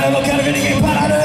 agora eu não quero ver ninguém parar